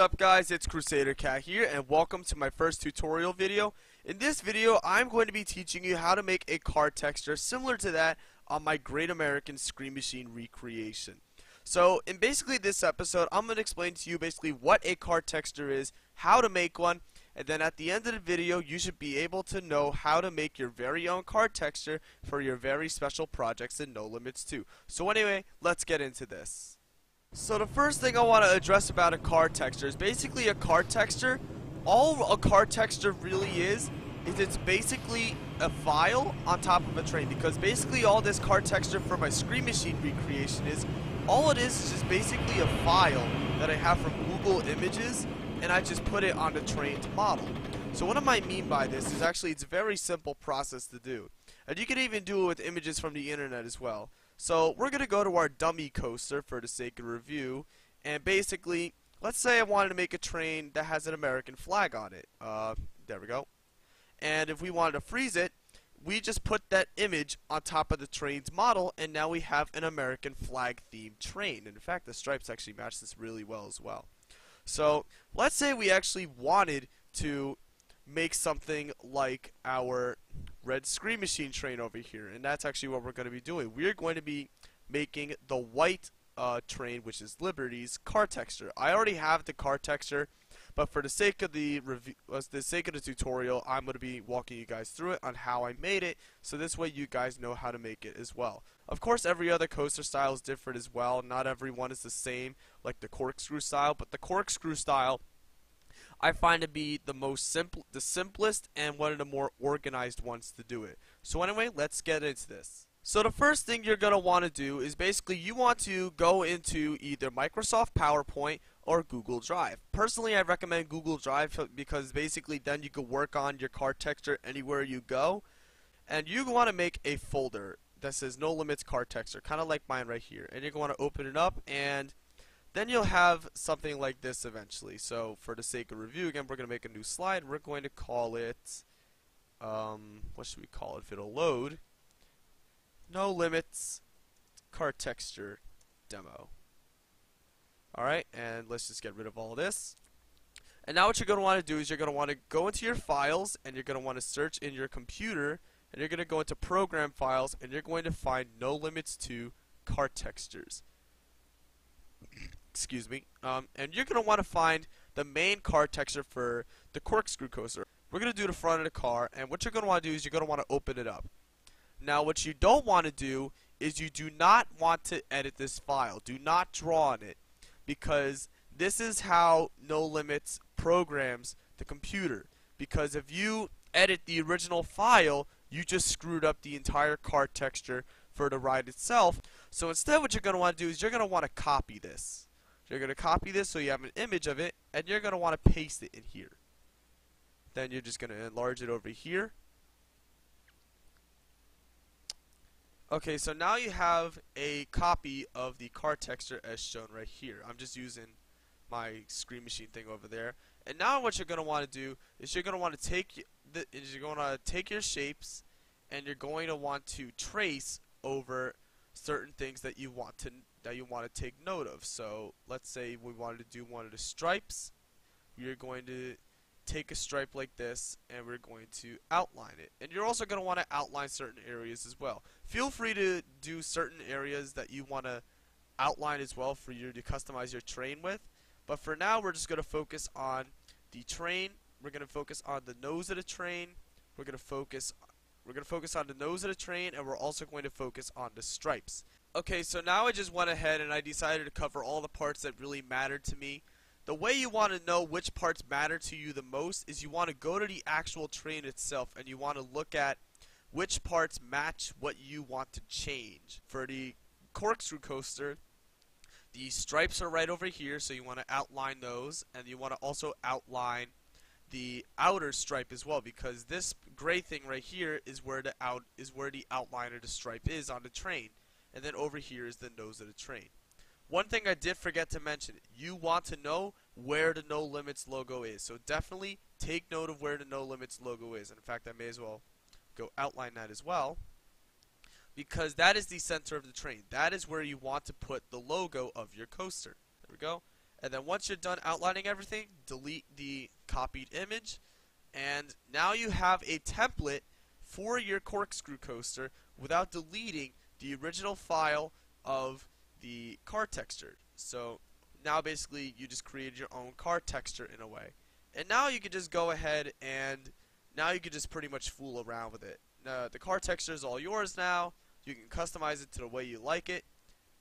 Up guys, it's Crusader Cat here and welcome to my first tutorial video. In this video, I'm going to be teaching you how to make a car texture similar to that on my Great American Scream Machine recreation. So, in basically this episode, I'm going to explain to you basically what a car texture is, how to make one, and then at the end of the video, you should be able to know how to make your very own car texture for your very special projects in No Limits 2. So anyway, let's get into this. So the first thing I want to address about a car texture is basically a car texture. All a car texture really is, is it's basically a file on top of a train. Because basically all this car texture for my Scream Machine recreation is, all it is is just basically a file that I have from Google Images, and I just put it on the train to model. So what I might mean by this is actually it's a very simple process to do. And you can even do it with images from the internet as well. So we're going to go to our dummy coaster for the sake of review. And basically, let's say I wanted to make a train that has an American flag on it. Uh, there we go. And if we wanted to freeze it, we just put that image on top of the train's model, and now we have an American flag themed train. And in fact, the stripes actually match this really well as well. So let's say we actually wanted to make something like our red scream machine train over here and that's actually what we're going to be doing. We're going to be making the white uh, train which is Liberty's car texture. I already have the car texture but for the sake of the review uh, the sake of the tutorial I'm going to be walking you guys through it on how I made it so this way you guys know how to make it as well. Of course every other coaster style is different as well. Not everyone is the same like the corkscrew style but the corkscrew style I find to be the most simple, the simplest, and one of the more organized ones to do it. So anyway, let's get into this. So the first thing you're going to want to do is basically you want to go into either Microsoft PowerPoint or Google Drive. Personally, I recommend Google Drive because basically then you can work on your car texture anywhere you go. And you want to make a folder that says No Limits Car Texture, kind of like mine right here. And you're going to want to open it up and then you'll have something like this eventually. So for the sake of review, again, we're going to make a new slide. We're going to call it, um, what should we call it if it'll load? No limits, car texture demo. Alright, and let's just get rid of all this. And now what you're going to want to do is you're going to want to go into your files and you're going to want to search in your computer and you're going to go into program files and you're going to find no limits 2 car textures excuse me, um, and you're going to want to find the main car texture for the corkscrew coaster. We're going to do the front of the car, and what you're going to want to do is you're going to want to open it up. Now, what you don't want to do is you do not want to edit this file. Do not draw on it, because this is how No Limits programs the computer. Because if you edit the original file, you just screwed up the entire car texture for the ride itself. So instead what you're going to want to do is you're going to want to copy this. You're going to copy this so you have an image of it, and you're going to want to paste it in here. Then you're just going to enlarge it over here. Okay, so now you have a copy of the car texture as shown right here. I'm just using my scream machine thing over there. And now what you're going to want to do is you're going to want to take the, is you're going to take your shapes and you're going to want to trace over certain things that you want to that you want to take note of. So let's say we wanted to do one of the stripes. We're going to take a stripe like this and we're going to outline it. And you're also going to want to outline certain areas as well. Feel free to do certain areas that you want to outline as well for you to customize your train with. But for now, we're just going to focus on the train. We're going to focus on the nose of the train. We're going to focus we're going to focus on the nose of the train and we're also going to focus on the stripes. Okay, so now I just went ahead and I decided to cover all the parts that really mattered to me. The way you want to know which parts matter to you the most is you want to go to the actual train itself and you want to look at which parts match what you want to change. For the corkscrew coaster, the stripes are right over here, so you want to outline those, and you want to also outline the outer stripe as well, because this gray thing right here is where the out is where the outline of the stripe is on the train and then over here is the nose of the train. One thing I did forget to mention, you want to know where the No Limits logo is. So definitely take note of where the No Limits logo is. In fact, I may as well go outline that as well. Because that is the center of the train. That is where you want to put the logo of your coaster. There we go. And then once you're done outlining everything, delete the copied image. And now you have a template for your corkscrew coaster without deleting the original file of the car texture. So now basically you just created your own car texture in a way. And now you can just go ahead and now you can just pretty much fool around with it. The car texture is all yours now. You can customize it to the way you like it.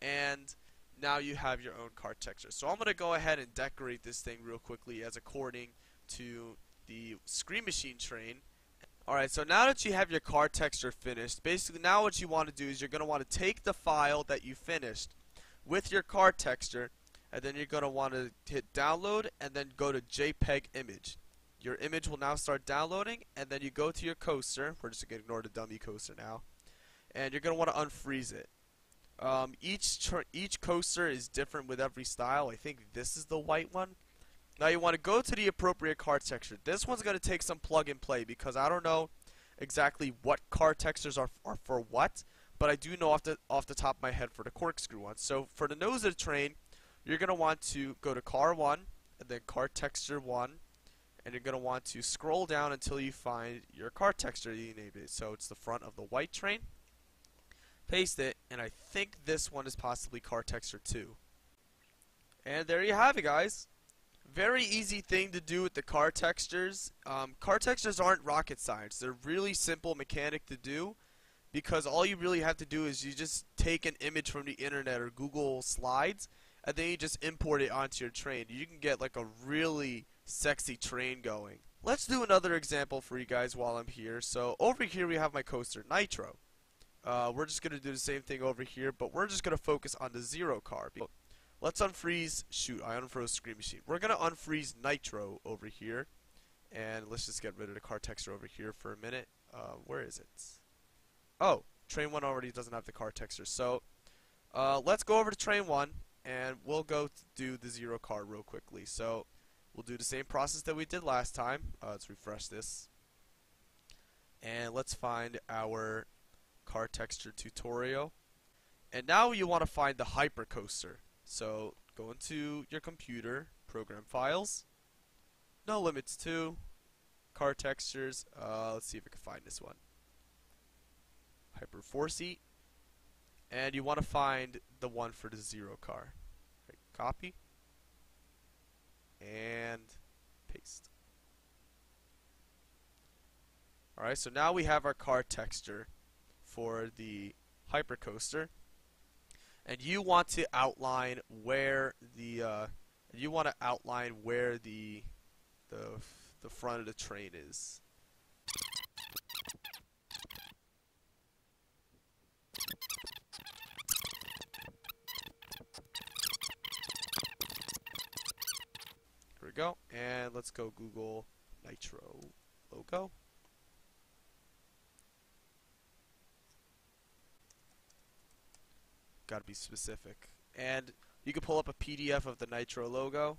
And now you have your own car texture. So I'm going to go ahead and decorate this thing real quickly as according to the Scream Machine train. Alright, so now that you have your car texture finished, basically now what you want to do is you're going to want to take the file that you finished with your car texture, and then you're going to want to hit download and then go to JPEG image. Your image will now start downloading, and then you go to your coaster. We're just going to ignore the dummy coaster now. And you're going to want to unfreeze it. Um, each each coaster is different with every style. I think this is the white one. Now you want to go to the appropriate car texture. This one's going to take some plug and play because I don't know exactly what car textures are, are for what, but I do know off the off the top of my head for the corkscrew one. So for the nose of the train, you're going to want to go to car 1 and then car texture 1 and you're going to want to scroll down until you find your car texture you named it. So it's the front of the white train paste it, and I think this one is possibly car texture 2. And there you have it, guys. Very easy thing to do with the car textures. Um, car textures aren't rocket science. They're really simple mechanic to do because all you really have to do is you just take an image from the internet or Google Slides and then you just import it onto your train. You can get like a really sexy train going. Let's do another example for you guys while I'm here. So over here we have my coaster Nitro. Uh, we're just going to do the same thing over here, but we're just going to focus on the zero car. Let's unfreeze, shoot, I unfroze Scream Machine. We're going to unfreeze Nitro over here, and let's just get rid of the car texture over here for a minute. Uh, where is it? Oh, Train 1 already doesn't have the car texture, so uh, let's go over to Train 1, and we'll go do the zero car real quickly. So we'll do the same process that we did last time. Uh, let's refresh this. And let's find our car texture tutorial. And now you want to find the hypercoaster. So go into your computer, program files, no limits 2, car textures. Uh, let's see if I can find this one. Hyper four seat. And you want to find the one for the zero car. Right, copy and paste. Alright, so now we have our car texture for the hypercoaster and you want to outline where the uh, you want to outline where the the the front of the train is. Here we go, and let's go Google Nitro logo. Got to be specific. And you can pull up a PDF of the Nitro logo,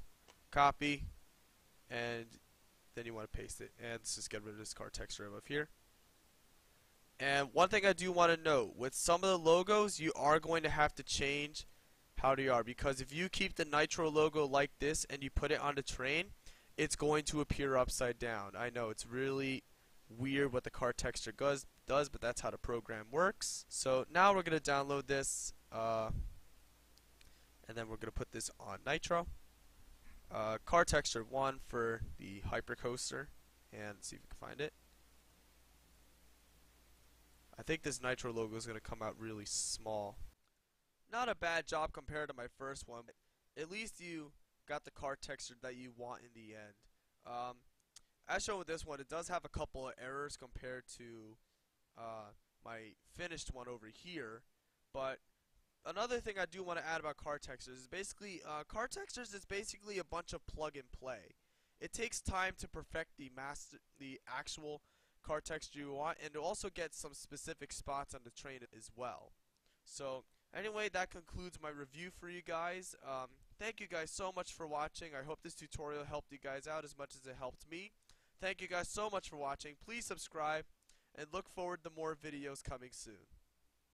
copy, and then you want to paste it. And let's just get rid of this car texture above here. And one thing I do want to note, with some of the logos, you are going to have to change how they are. Because if you keep the Nitro logo like this and you put it on the train, it's going to appear upside down. I know, it's really weird what the car texture does, does, but that's how the program works. So now we're going to download this uh, and then we're going to put this on Nitro. Uh, car texture 1 for the hypercoaster and see if we can find it. I think this Nitro logo is going to come out really small. Not a bad job compared to my first one. At least you got the car texture that you want in the end. Um, as shown with this one, it does have a couple of errors compared to uh, my finished one over here, but another thing I do want to add about car textures is basically uh, car textures is basically a bunch of plug and play. It takes time to perfect the master, the actual car texture you want, and to also get some specific spots on the train as well. So anyway, that concludes my review for you guys. Um, thank you guys so much for watching. I hope this tutorial helped you guys out as much as it helped me. Thank you guys so much for watching. Please subscribe and look forward to more videos coming soon.